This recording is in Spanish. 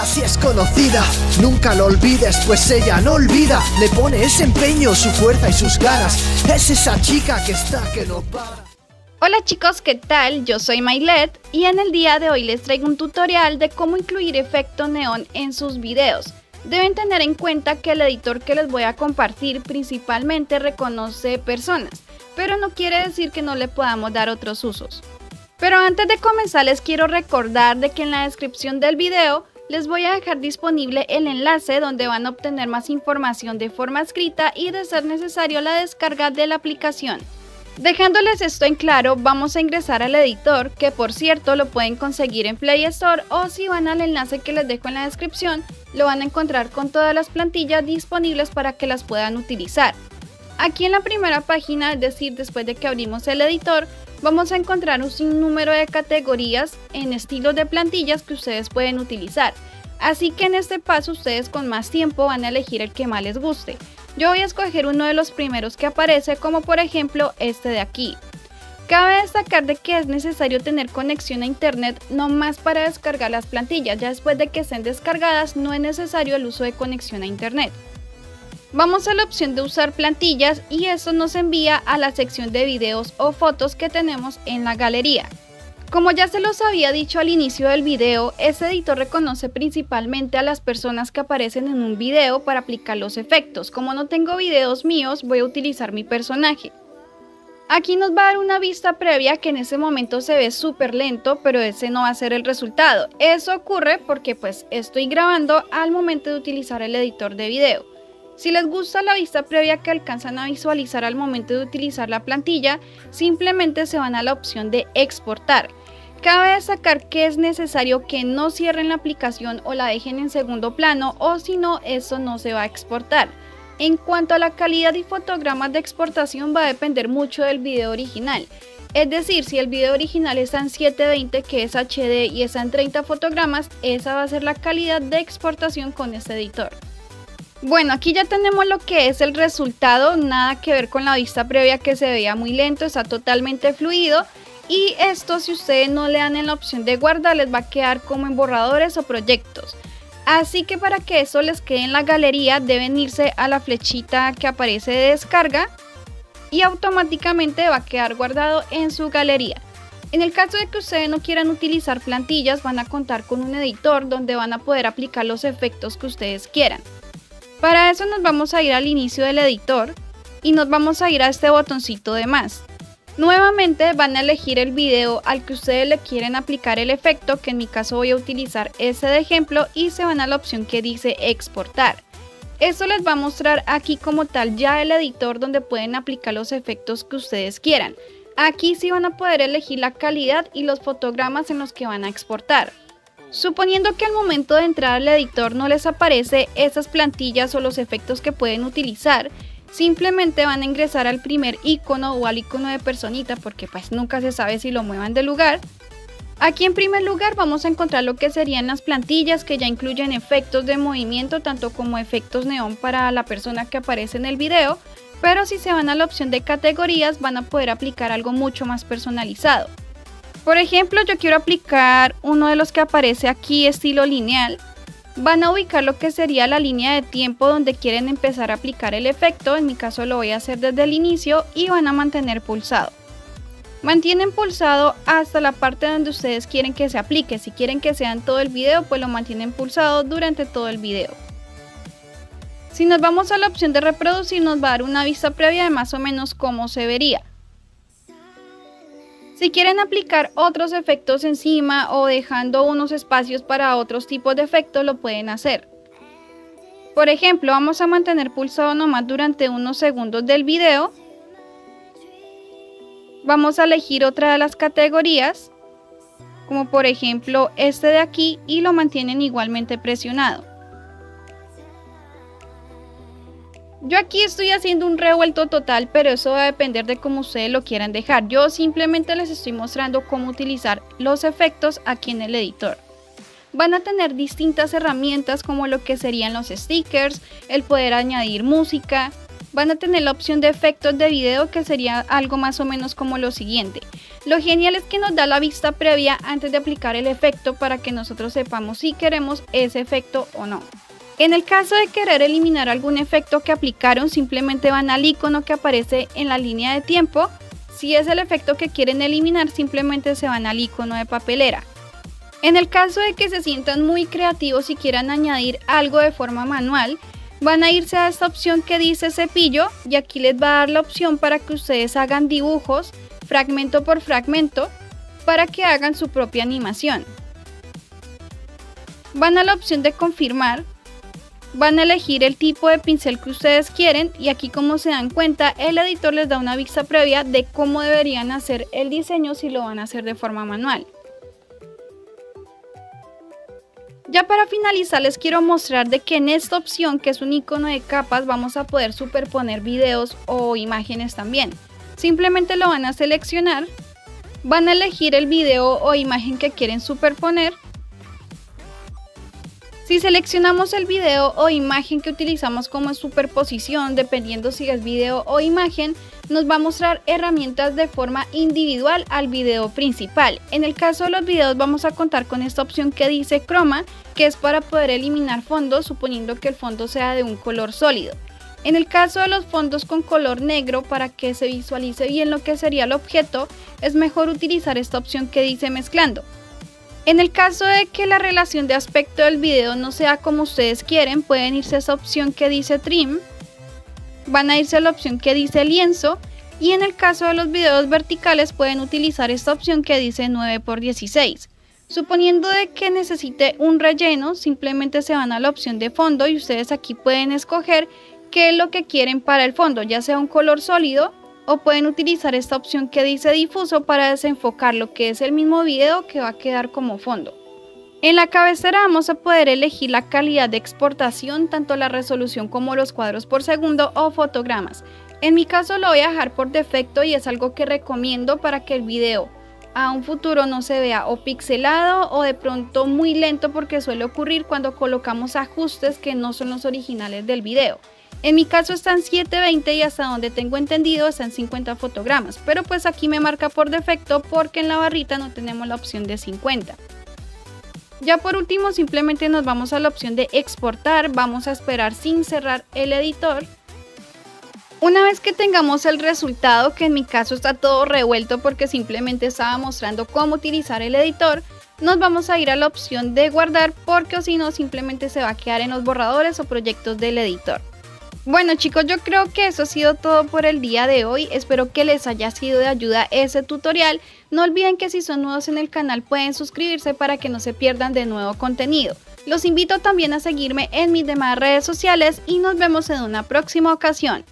así es conocida. Nunca lo olvides, pues ella no olvida. Le pone ese empeño, su fuerza y sus ganas. Es esa chica que está que no para. Hola chicos, ¿qué tal? Yo soy Mailet y en el día de hoy les traigo un tutorial de cómo incluir efecto neón en sus videos. Deben tener en cuenta que el editor que les voy a compartir principalmente reconoce personas, pero no quiere decir que no le podamos dar otros usos. Pero antes de comenzar les quiero recordar de que en la descripción del video les voy a dejar disponible el enlace donde van a obtener más información de forma escrita y de ser necesario la descarga de la aplicación. Dejándoles esto en claro, vamos a ingresar al editor, que por cierto lo pueden conseguir en Play Store o si van al enlace que les dejo en la descripción, lo van a encontrar con todas las plantillas disponibles para que las puedan utilizar. Aquí en la primera página, es decir, después de que abrimos el editor, vamos a encontrar un sinnúmero de categorías en estilos de plantillas que ustedes pueden utilizar. Así que en este paso ustedes con más tiempo van a elegir el que más les guste. Yo voy a escoger uno de los primeros que aparece como por ejemplo este de aquí. Cabe destacar de que es necesario tener conexión a internet no más para descargar las plantillas, ya después de que estén descargadas no es necesario el uso de conexión a internet. Vamos a la opción de usar plantillas y eso nos envía a la sección de videos o fotos que tenemos en la galería. Como ya se los había dicho al inicio del video, este editor reconoce principalmente a las personas que aparecen en un video para aplicar los efectos. Como no tengo videos míos, voy a utilizar mi personaje. Aquí nos va a dar una vista previa que en ese momento se ve súper lento, pero ese no va a ser el resultado. Eso ocurre porque pues estoy grabando al momento de utilizar el editor de video. Si les gusta la vista previa que alcanzan a visualizar al momento de utilizar la plantilla, simplemente se van a la opción de exportar. Cabe destacar que es necesario que no cierren la aplicación o la dejen en segundo plano o si no, eso no se va a exportar. En cuanto a la calidad y fotogramas de exportación va a depender mucho del video original. Es decir, si el video original está en 720 que es HD y está en 30 fotogramas, esa va a ser la calidad de exportación con este editor. Bueno, aquí ya tenemos lo que es el resultado, nada que ver con la vista previa que se veía muy lento, está totalmente fluido y esto si ustedes no le dan en la opción de guardar les va a quedar como en borradores o proyectos. Así que para que eso les quede en la galería deben irse a la flechita que aparece de descarga y automáticamente va a quedar guardado en su galería. En el caso de que ustedes no quieran utilizar plantillas van a contar con un editor donde van a poder aplicar los efectos que ustedes quieran. Para eso nos vamos a ir al inicio del editor y nos vamos a ir a este botoncito de más. Nuevamente van a elegir el video al que ustedes le quieren aplicar el efecto, que en mi caso voy a utilizar ese de ejemplo y se van a la opción que dice exportar. Esto les va a mostrar aquí como tal ya el editor donde pueden aplicar los efectos que ustedes quieran. Aquí sí van a poder elegir la calidad y los fotogramas en los que van a exportar. Suponiendo que al momento de entrar al editor no les aparece esas plantillas o los efectos que pueden utilizar, simplemente van a ingresar al primer icono o al icono de personita porque pues nunca se sabe si lo muevan de lugar. Aquí en primer lugar vamos a encontrar lo que serían las plantillas que ya incluyen efectos de movimiento tanto como efectos neón para la persona que aparece en el video, pero si se van a la opción de categorías van a poder aplicar algo mucho más personalizado. Por ejemplo, yo quiero aplicar uno de los que aparece aquí estilo lineal, van a ubicar lo que sería la línea de tiempo donde quieren empezar a aplicar el efecto, en mi caso lo voy a hacer desde el inicio y van a mantener pulsado. Mantienen pulsado hasta la parte donde ustedes quieren que se aplique, si quieren que sea en todo el video pues lo mantienen pulsado durante todo el video. Si nos vamos a la opción de reproducir nos va a dar una vista previa de más o menos cómo se vería. Si quieren aplicar otros efectos encima o dejando unos espacios para otros tipos de efectos, lo pueden hacer. Por ejemplo, vamos a mantener pulsado nomás durante unos segundos del video. Vamos a elegir otra de las categorías, como por ejemplo este de aquí, y lo mantienen igualmente presionado. Yo aquí estoy haciendo un revuelto total, pero eso va a depender de cómo ustedes lo quieran dejar. Yo simplemente les estoy mostrando cómo utilizar los efectos aquí en el editor. Van a tener distintas herramientas como lo que serían los stickers, el poder añadir música. Van a tener la opción de efectos de video que sería algo más o menos como lo siguiente. Lo genial es que nos da la vista previa antes de aplicar el efecto para que nosotros sepamos si queremos ese efecto o no. En el caso de querer eliminar algún efecto que aplicaron, simplemente van al icono que aparece en la línea de tiempo. Si es el efecto que quieren eliminar, simplemente se van al icono de papelera. En el caso de que se sientan muy creativos y quieran añadir algo de forma manual, van a irse a esta opción que dice cepillo y aquí les va a dar la opción para que ustedes hagan dibujos fragmento por fragmento para que hagan su propia animación. Van a la opción de confirmar, van a elegir el tipo de pincel que ustedes quieren y aquí como se dan cuenta el editor les da una vista previa de cómo deberían hacer el diseño si lo van a hacer de forma manual. Ya para finalizar les quiero mostrar de que en esta opción que es un icono de capas vamos a poder superponer videos o imágenes también. Simplemente lo van a seleccionar, van a elegir el video o imagen que quieren superponer. Si seleccionamos el video o imagen que utilizamos como superposición, dependiendo si es video o imagen, nos va a mostrar herramientas de forma individual al video principal. En el caso de los videos vamos a contar con esta opción que dice croma, que es para poder eliminar fondos suponiendo que el fondo sea de un color sólido. En el caso de los fondos con color negro, para que se visualice bien lo que sería el objeto, es mejor utilizar esta opción que dice mezclando. En el caso de que la relación de aspecto del video no sea como ustedes quieren, pueden irse a esa opción que dice trim, van a irse a la opción que dice lienzo y en el caso de los videos verticales pueden utilizar esta opción que dice 9x16. Suponiendo de que necesite un relleno, simplemente se van a la opción de fondo y ustedes aquí pueden escoger qué es lo que quieren para el fondo, ya sea un color sólido o pueden utilizar esta opción que dice difuso para desenfocar lo que es el mismo video que va a quedar como fondo. En la cabecera vamos a poder elegir la calidad de exportación, tanto la resolución como los cuadros por segundo o fotogramas. En mi caso lo voy a dejar por defecto y es algo que recomiendo para que el video a un futuro no se vea o pixelado o de pronto muy lento porque suele ocurrir cuando colocamos ajustes que no son los originales del video. En mi caso están 720 y hasta donde tengo entendido están 50 fotogramas, pero pues aquí me marca por defecto porque en la barrita no tenemos la opción de 50. Ya por último simplemente nos vamos a la opción de exportar, vamos a esperar sin cerrar el editor. Una vez que tengamos el resultado, que en mi caso está todo revuelto porque simplemente estaba mostrando cómo utilizar el editor, nos vamos a ir a la opción de guardar porque o si no simplemente se va a quedar en los borradores o proyectos del editor. Bueno chicos, yo creo que eso ha sido todo por el día de hoy. Espero que les haya sido de ayuda ese tutorial. No olviden que si son nuevos en el canal pueden suscribirse para que no se pierdan de nuevo contenido. Los invito también a seguirme en mis demás redes sociales y nos vemos en una próxima ocasión.